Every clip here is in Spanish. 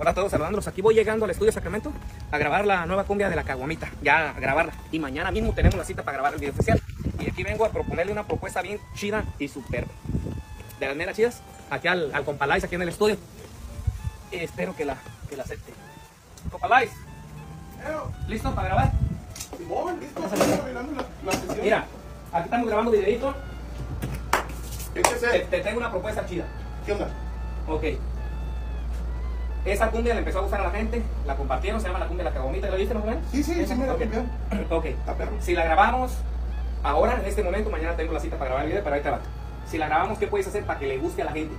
Hola a todos, saludándolos. Aquí voy llegando al estudio Sacramento a grabar la nueva cumbia de la Caguamita. Ya a grabarla. Y mañana mismo tenemos la cita para grabar el video oficial. Y aquí vengo a proponerle una propuesta bien chida y superba. De las nenas chidas, aquí al, al Compalais, aquí en el estudio. espero que la, que la acepte. Compalais, ¿listo para grabar? Simón, listo, la. Mira, aquí estamos grabando videito. ¿Qué hay que Te, hacer? te tengo una propuesta chida. ¿Qué onda? Ok. Esa cumbia le empezó a gustar a la gente, la compartieron, se llama la cumbia la Caguamita, ¿la viste más o menos? Sí, sí, sí me la Ok. cambiaron. Ok. Está perro. Si la grabamos ahora, en este momento, mañana tengo la cita para grabar el video, pero ahí te va. Si la grabamos, ¿qué puedes hacer para que le guste a la gente?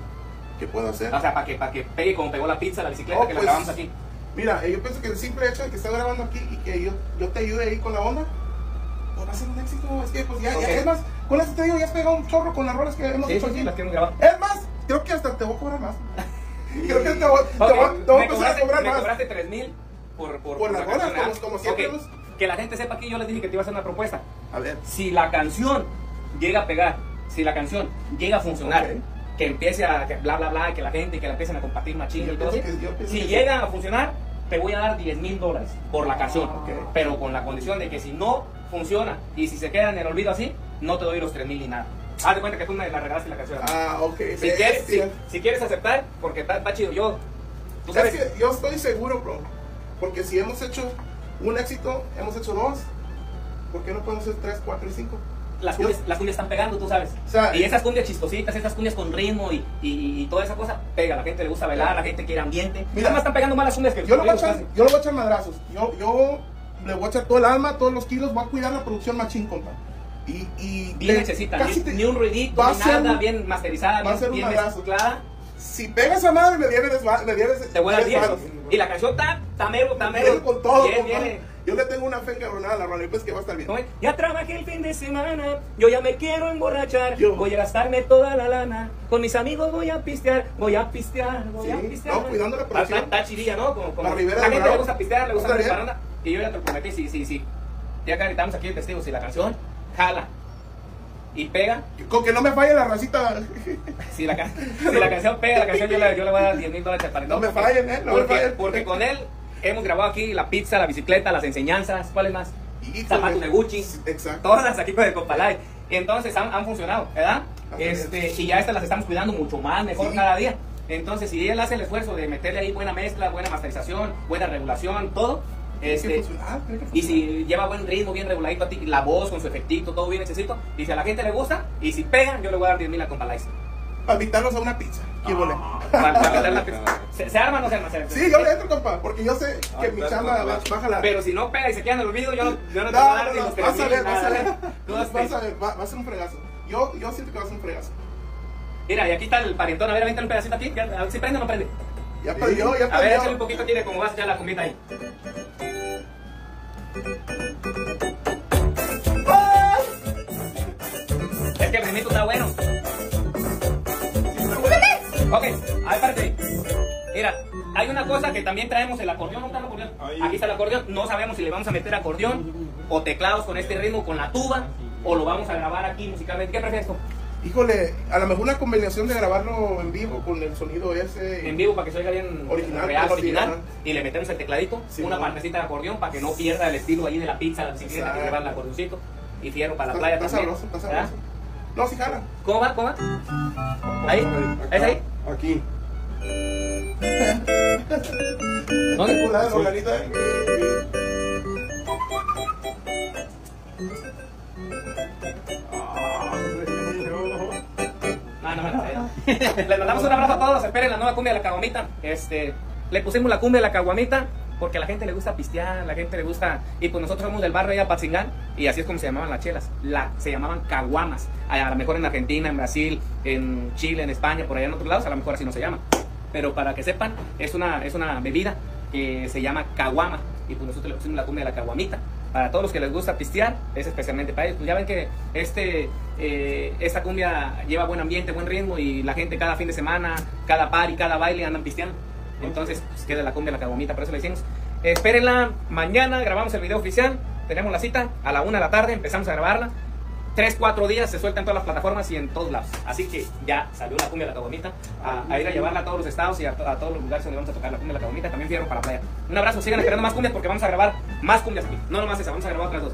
¿Qué puedo hacer? O sea, para que, para que pegue como pegó la pizza, la bicicleta, Oh, que pues, la grabamos aquí. Mira, eh, yo pienso que el simple hecho de que estés grabando aquí y que yo, yo te ayude ahí con la onda, pues va a ser un éxito. Es que, pues ya, es más, con eso te digo, ya has pegado un chorro con las rolas que hemos Sí, hecho sí, sí, aquí. las quiero grabar. Es más, creo que hasta te voy a cobrar más. creo que te voy, a- empezar a cobrar me más. cobraste 3 mil por, por, Por las la canción, como- ¿ah? como siempre Ok, hemos- Que la gente sepa que yo les dije que te iba a hacer una propuesta. A ver, si la canción llega a pegar, si la canción llega a funcionar, Ok. que empiece a que bla bla bla, que la gente, que la empiecen a compartir machín y todo pienso si llega a funcionar, te voy a dar 10 mil dólares por la canción, Ok. pero con la condición de que si no funciona y si se queda en el olvido así, no te doy los 3 mil ni nada. Haz de cuenta que tú me la regalaste la canción. ah, ok. si, quieres, si, si quieres aceptar, porque está, está chido, yo, tú Es sabes, que yo estoy seguro, bro. Porque si hemos hecho un éxito, hemos hecho dos. ¿Por qué no podemos hacer tres, cuatro y cinco? las cumbias, las cumbias están pegando, tú sabes. O sea, y esas cumbias chistositas, esas cumbias con ritmo y, y, y toda esa cosa, pega. La gente le gusta bailar, la gente quiere ambiente. Mira, más están pegando más las cumbias que Yo le voy a echar, yo le voy a echar madrazos. Yo, yo le voy a echar todo el alma, todos los kilos. Voy a cuidar la producción machín, compa. Y, y Bien necesita, ni, te- ni un ruidito, a ni ser nada, bien masterizada, va a bien, ser un bien mezclada. Si pegas a madre, me debes. Me debes Te voy a dar 10. varos. Y la canción está tamero, tamero. Viene con todo, Bien, compa. viene. Yo le tengo una fe encabronada a la rola pues que va a estar bien. Ya trabajé el fin de semana, yo ya me quiero emborrachar, Yo. voy a gastarme toda la lana, con mis amigos voy a pistear, voy a pistear, voy a Sí, pistear. no, cuidando la Está- producción. Está, chidilla, ¿no? Como, como La la gente le gusta pistear, le gusta la paranda, y yo ya te lo prometí, sí, sí, sí. Ya acá gritamos aquí el testigo, si la canción jala y pega, Con que no me falle la racita. si la, si la canción pega, la canción yo le, yo le voy a dar 10 mil dólares al paredón. No me fallen, ¿eh? No me porque, fallen. porque con él hemos grabado aquí la pizza, la bicicleta, las enseñanzas, ¿cuáles más? Híjole. Zapatos de Gucci. Exacto. Todas aquí con el Compalay. Y entonces han, han funcionado, ¿verdad? Este, y ya estas las estamos cuidando mucho más, mejor Sí. cada día. Entonces, si él hace el esfuerzo de meterle ahí buena mezcla, buena masterización, buena regulación, todo, este, y si lleva buen ritmo, bien reguladito, a ti, la voz con su efectito, todo bien necesito, y si a la gente le gusta, y si pegan, yo le voy a dar 10 mil a Compalay. Para invitarnos a una pizza. ¿Qué vole? Para- para meter la pizza. ¿Se, se arma o no se arma? Se- Sí, yo le entro, compa, porque yo sé que Ah, mi claro, chamba claro. va, va a jalar. Pero si no pega y se queda en el olvido, yo no, yo no te no, voy a dar no, ni no, los vas a 3,000 ver, vas a ver. Vas vas a ver, va, va a ser un fregazo. Yo, yo siento que va a ser un fregazo. Mira, y aquí está el parientón. A ver, avéntale un pedacito aquí. A ver si prende o no prende. Ya perdió, ya A ver, échale un perdió. poquito aquí de cómo vas a echar la comida ahí. Es que el ritmito está bueno. Ok, a ver, ahí. Mira, hay una cosa que también traemos el acordeón. ¿No está el acordeón? Ahí. Aquí está el acordeón. No sabemos si le vamos a meter acordeón o teclados con este ritmo, con la tuba, o lo vamos a grabar aquí musicalmente. ¿Qué prefieres tú? Híjole, a lo mejor una combinación de grabarlo en vivo con el sonido ese. en vivo para que se oiga bien Original, real, pues, original, y le metemos el tecladito, Sí, una ¿no? partecita de acordeón para que no pierda el estilo ahí de la pizza, la bicicleta, que llevar el acordeoncito y fierro para la playa está también. sabroso, está. No, sí jala. ¿Cómo va? ¿Cómo va? ¿Ahí? ¿Es ahí? Aquí. ¿Dónde? Con de eh. No, no. Les mandamos un abrazo a todos, esperen la nueva cumbia de la caguamita. Este, le pusimos la cumbia de la caguamita porque a la gente le gusta pistear, la gente le gusta... Y pues nosotros somos del barrio allá Patzingán y así es como se llamaban las chelas. La, se llamaban caguamas. A lo mejor en Argentina, en Brasil, en Chile, en España, por allá en otros lados, a lo mejor así no se llama. Pero para que sepan, es una, es una bebida que se llama caguama y pues nosotros le pusimos la cumbia de la caguamita. Para todos los que les gusta pistear, es especialmente para ellos. Pues ya ven que este, eh, esta cumbia lleva buen ambiente, buen ritmo y la gente cada fin de semana, cada par y cada baile andan pisteando. Entonces, pues queda la cumbia la caguamita, por eso le hicimos. Espérenla, mañana grabamos el video oficial, tenemos la cita a la una de la tarde, empezamos a grabarla. 3, 4 días se suelta en todas las plataformas y en todos lados. Así que ya salió la cumbia de la cabonita a, ir a llevarla a todos los estados y a, todos los lugares donde vamos a tocar la cumbia de la cabonita. También fierro para la playa. Un abrazo, sigan esperando más cumbias porque vamos a grabar más cumbias aquí. No nomás esa, vamos a grabar otras dos.